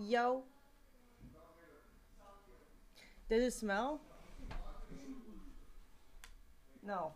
Yo. Does it smell? No.